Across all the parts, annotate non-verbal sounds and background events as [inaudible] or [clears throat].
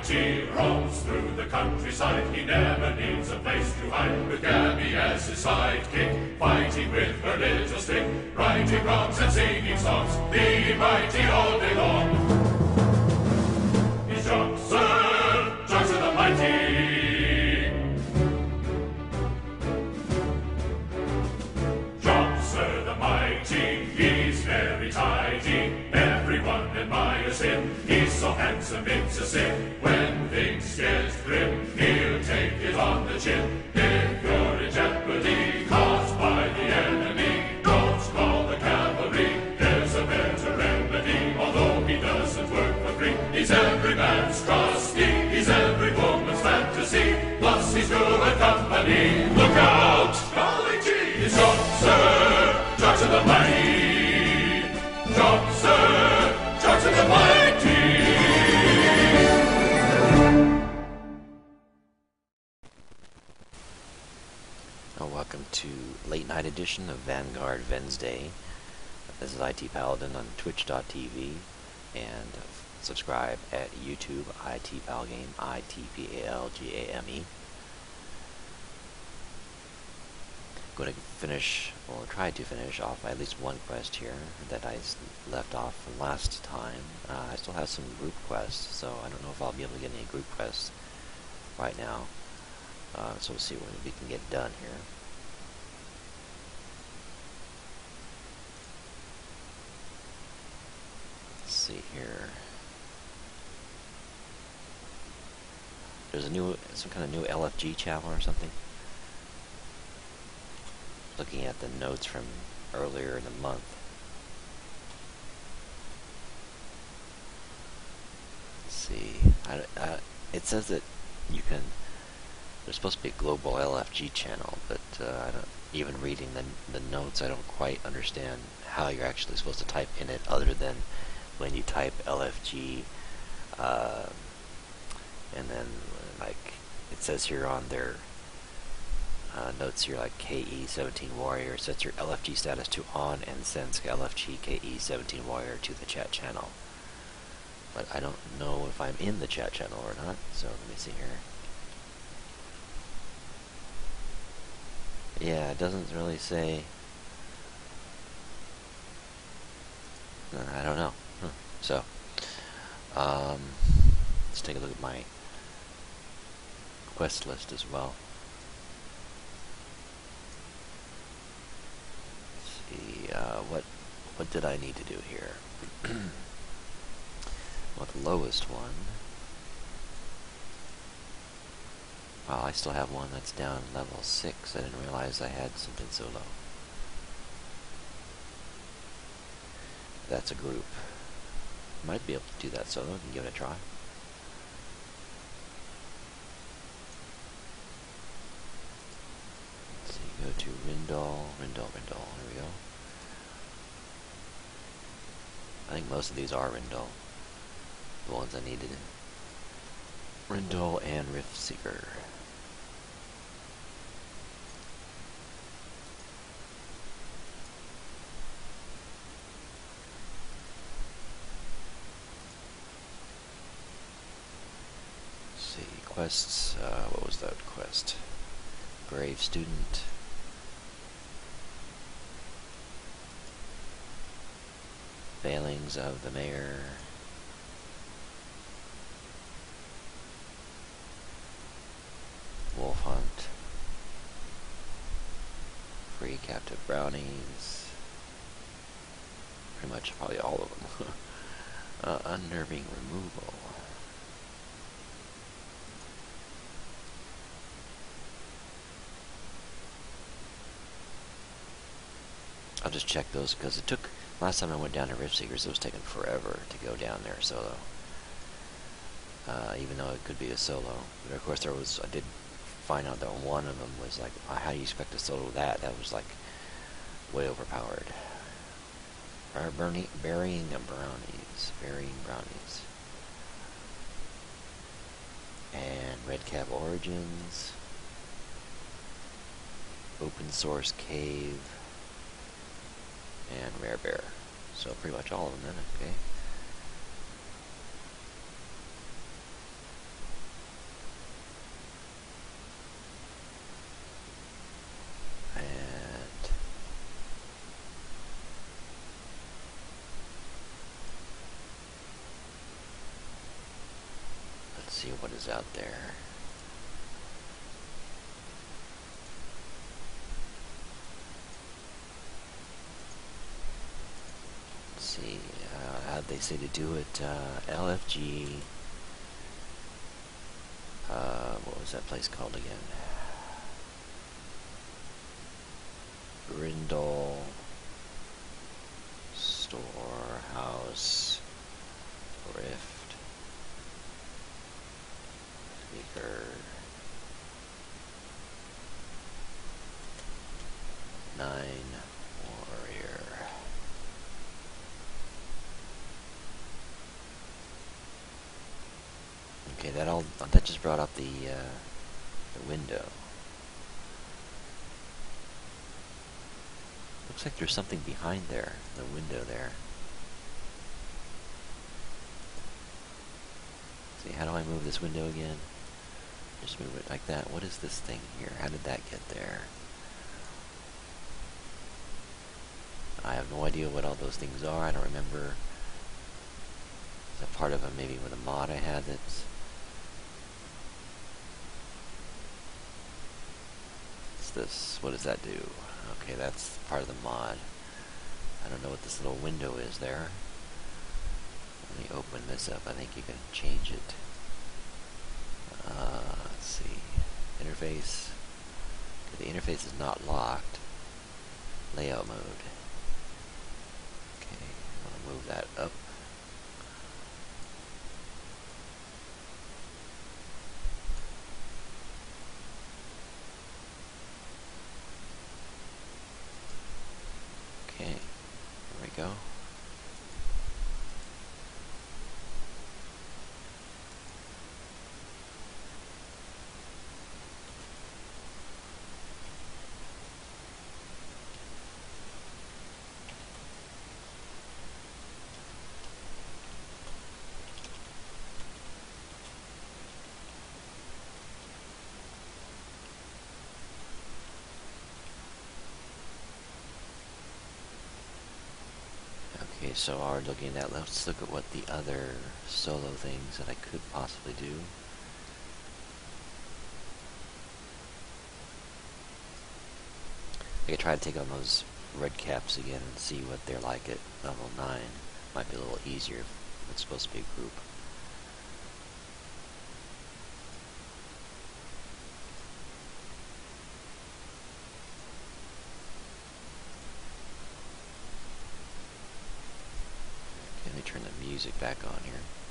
mighty roams through the countryside. He never needs a place to hide. With Gabby as his sidekick, fighting with her little stick, writing rhymes and singing songs. The mighty all day long. So handsome, it's a sin. When things get grim, he'll take it on the chin. If you're in jeopardy caused by the enemy, don't call the cavalry. There's a better remedy, although he doesn't work for free. He's every man's trusty, he's every woman's fantasy. Plus he's good company. Look out! Golly gee! He's Joxer, Joxer the mighty. Welcome to late night edition of Vanguard Wednesday. This is IT Paladin on Twitch.tv and subscribe at YouTube IT Palgame I T P A L G A M E. Going to finish or try to finish off at least one quest here that I left off from last time. Uh, I still have some group quests, so I don't know if I'll be able to get any group quests right now. Uh, so we'll see what we can get done here. Let's see here. There's a new, some kind of new LFG channel or something. Looking at the notes from earlier in the month. Let's see. I, I- it says that you can. There's supposed to be a global LFG channel, but uh, I don't. Even reading the the notes, I don't quite understand how you're actually supposed to type in it, other than when you type LFG, uh, and then like it says here on their uh, notes here, like KE17 Warrior sets your LFG status to on and sends LFG KE17 Warrior to the chat channel. But I don't know if I'm in the chat channel or not, so let me see here. Yeah, it doesn't really say. Uh, I don't know. So, um, let's take a look at my quest list as well. Let's see, uh, what what did I need to do here? [clears throat] well, the lowest one. Well, I still have one that's down level 6. I didn't realize I had something so low. That's a group. Might be able to do that solo. We can give it a try. Let's see, go to Rindal, Rindal, Rindal. Here we go. I think most of these are Rindal. The ones I needed. Rindal and Rift Seeker. Let's see, quests, uh, what was that quest? Brave Student. Failings of the Mayor. Wolf Hunt. Free Captive Brownies. Pretty much probably all of them. [laughs] uh, unnerving Removal. I'll just check those because it took last time I went down to Rift Seekers, it was taking forever to go down there solo. Uh, even though it could be a solo, but of course there was I did find out that one of them was like, uh, how do you expect to solo that? That was like way overpowered. Or burning, burying brownies, burying brownies, and Red Cap Origins, Open Source Cave and Rare Bear. So pretty much all of them then, okay. see what is out there. See, uh, how'd they say to do it? Uh, LFG. Uh, what was that place called again? Brindle Storehouse Rift Speaker Nine Warrior Okay, that just brought up the uh, the window. Looks like there's something behind there, the window there. See, how do I move this window again? Just move it like that. What is this thing here? How did that get there? I have no idea what all those things are. I don't remember. Is that part of a maybe with a mod I had that's This? What does that do? Okay, that's part of the mod. I don't know what this little window is there. Let me open this up. I think you can change it. Uh, let's see. Interface. The interface is not locked. Layout mode. Okay, I want to move that up. Okay, there we go. Okay, so while we're looking at that, let's look at what the other solo things that I could possibly do. I could try to take on those red caps again and see what they're like at level 9. Might be a little easier if it's supposed to be a group. Okay, let me turn the music back on here.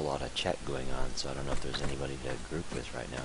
Lot of chat going on, so I don't know if there's anybody to group with right now.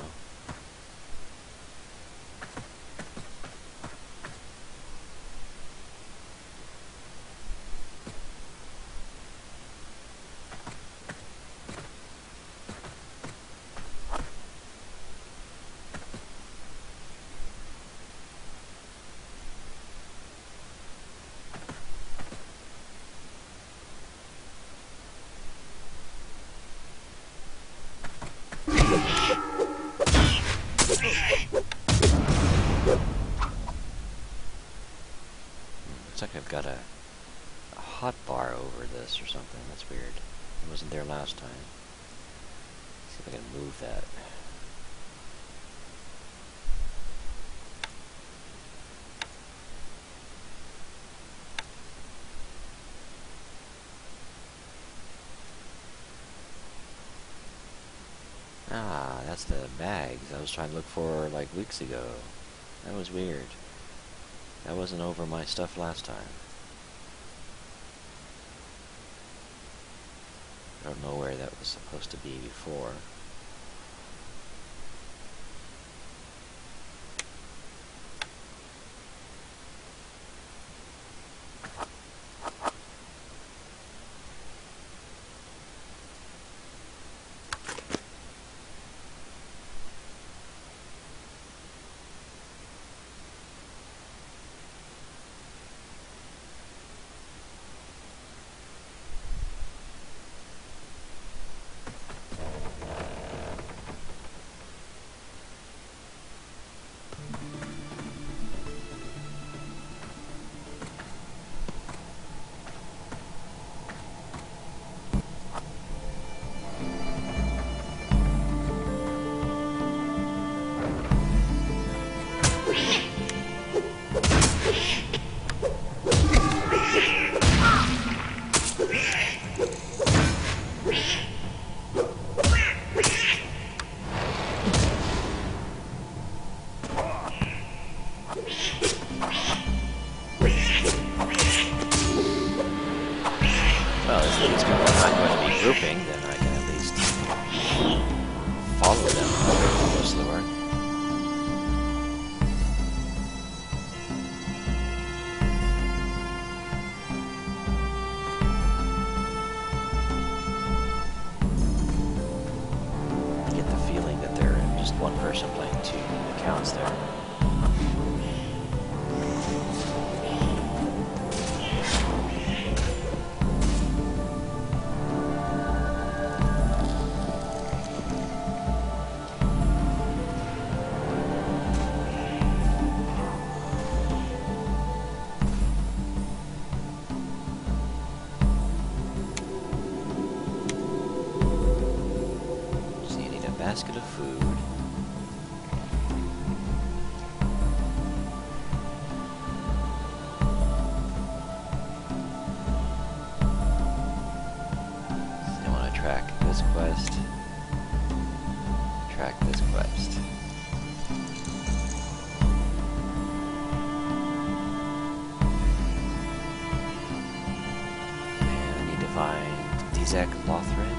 Looks like I've got a, a hot bar over this or something. That's weird. It wasn't there last time. see if I can move that. Ah, that's the bags I was trying to look for like weeks ago. That was weird. That wasn't over my stuff last time. I don't know where that was supposed to be before. If I'm going to be grouping, then I can at least follow them however close they were. This quest. Track this quest. And I need to find Dizek Lothran.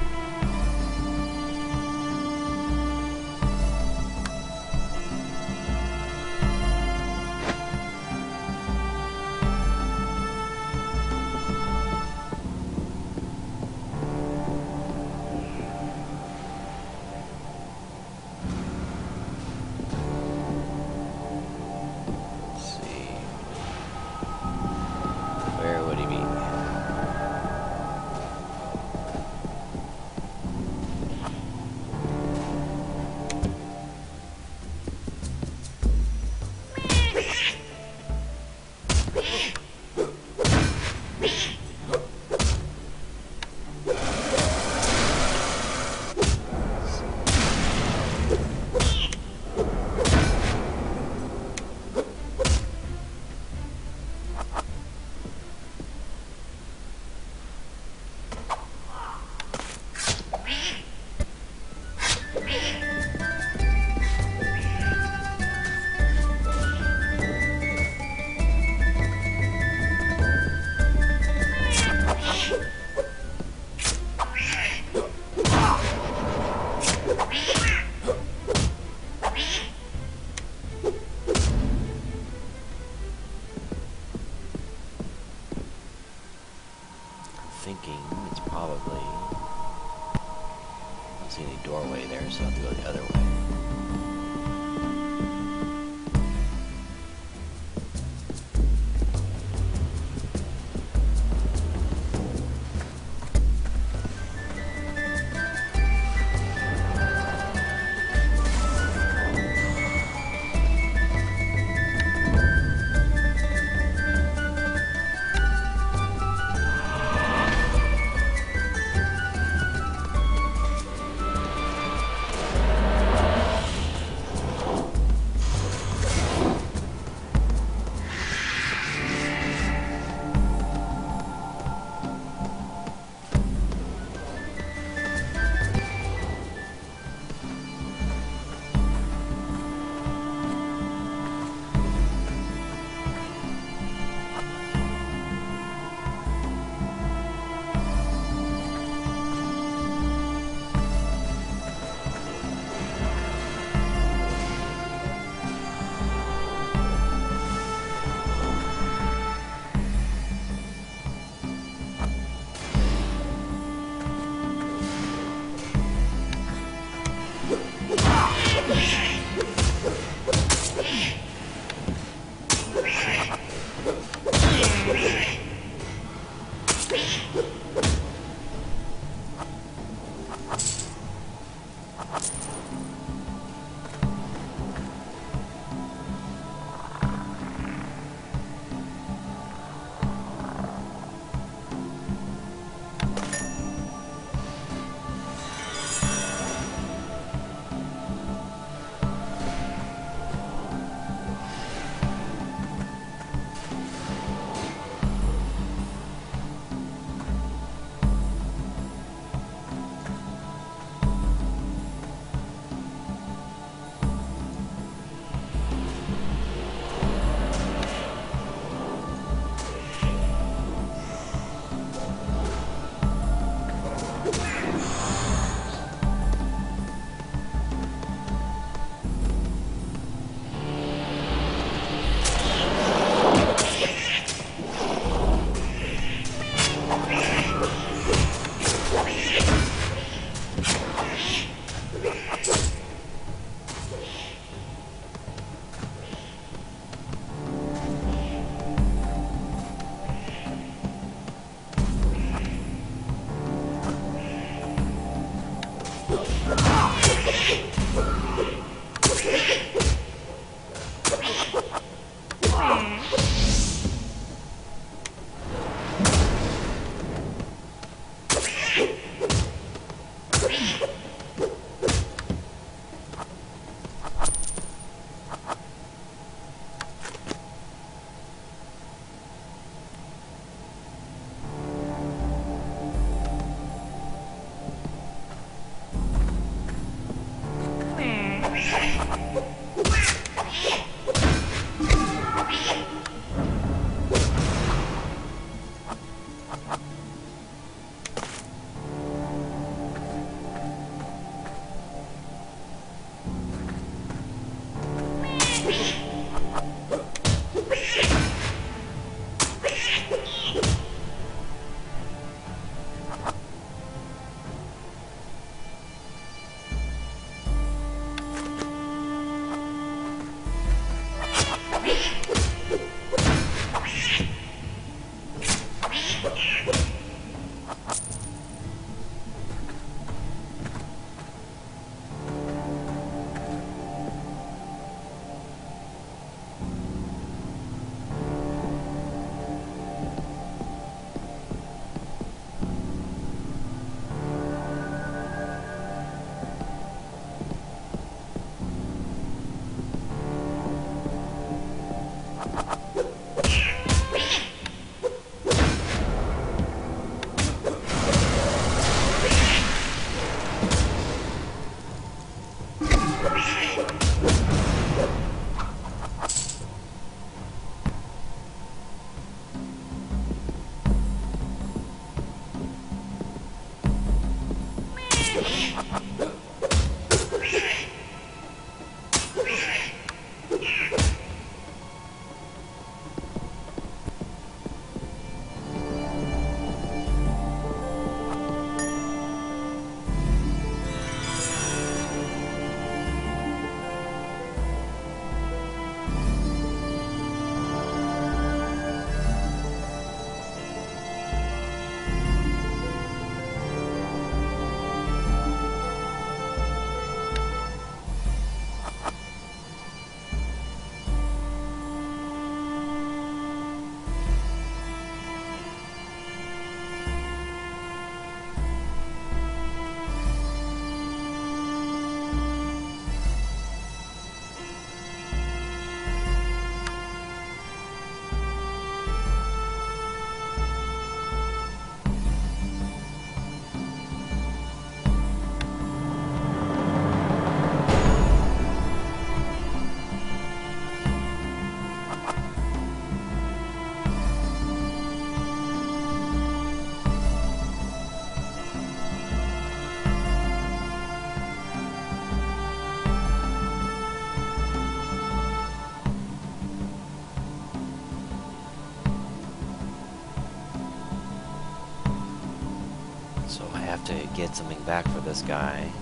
Get something back for this guy.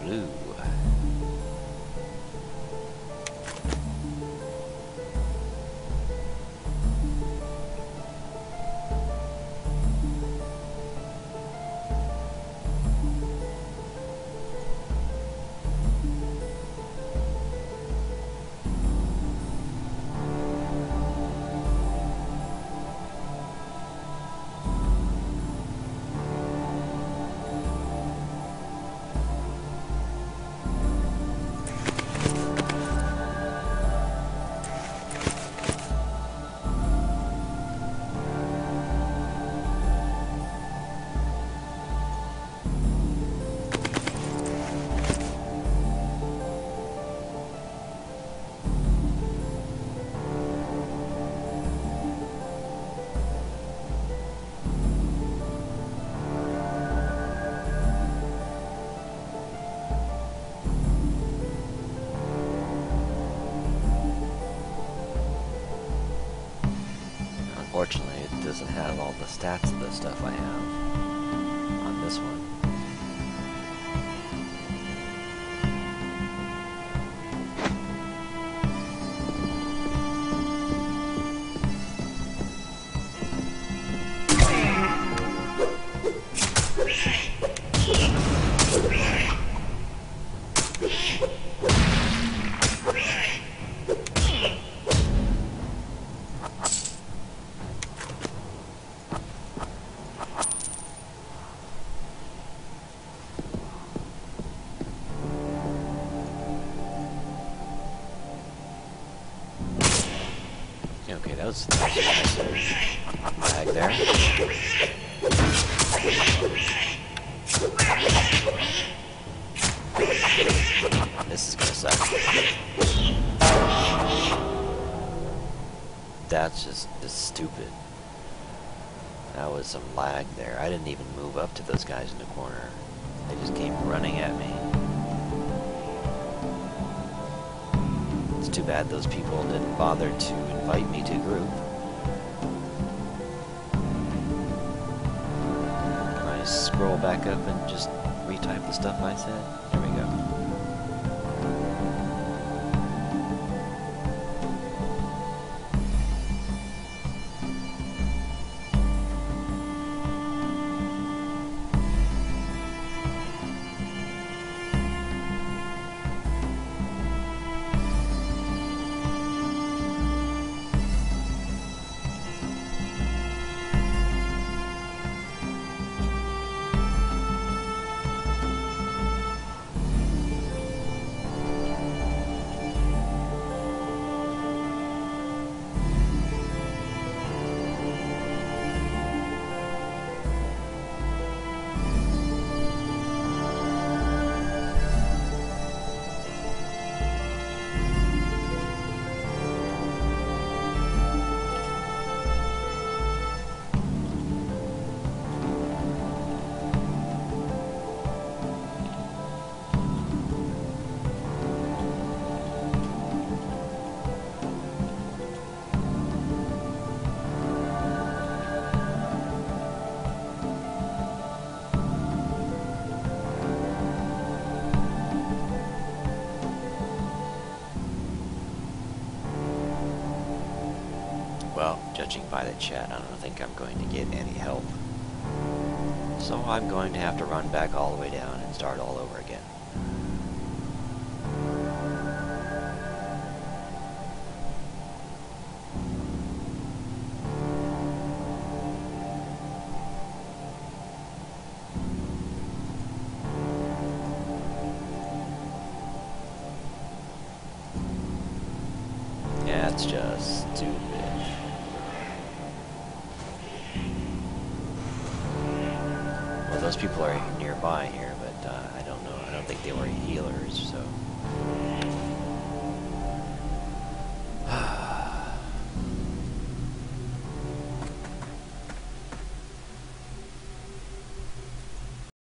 Blue. Doesn't have all the stats of the stuff I have on this one. There. This is gonna suck. That's just, just stupid. That was some lag there. I didn't even move up to those guys in the corner. They just came running at me. It's too bad those people didn't bother to invite me to group. Scroll back up and just retype the stuff I said? Well, judging by the chat, I don't think I'm going to get any help. So I'm going to have to run back all the way down and start all over again.